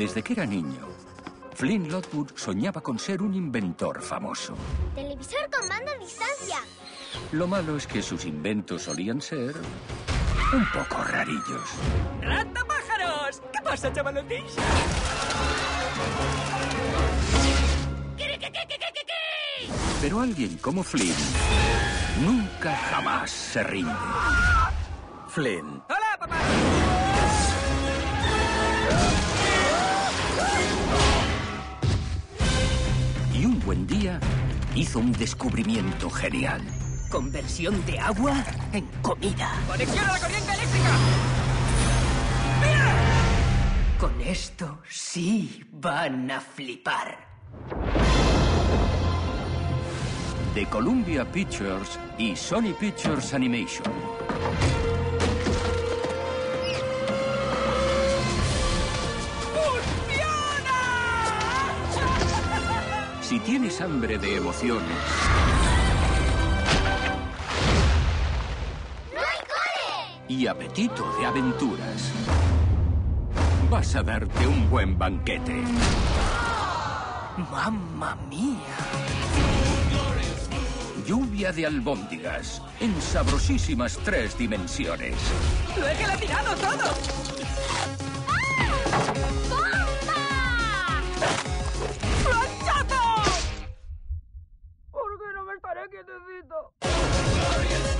Desde que era niño, Flynn Lockwood soñaba con ser un inventor famoso. Televisor con mando a distancia. Lo malo es que sus inventos solían ser un poco rarillos. ¡Ratapájaros! ¿Qué pasa, chavalotes? Pero alguien como Flynn nunca jamás se rinde. Flynn, ¡Hola, papá! Un buen día hizo un descubrimiento genial. Conversión de agua en comida. ¡Conexión a la corriente eléctrica! Con esto sí van a flipar. De Columbia Pictures y Sony Pictures Animation. Si tienes hambre de emociones ¡No hay cole! y apetito de aventuras, vas a darte un buen banquete. ¡Mamma mía! Lluvia de albóndigas en sabrosísimas tres dimensiones. ¡Lo he gelatinado todo! quietecito.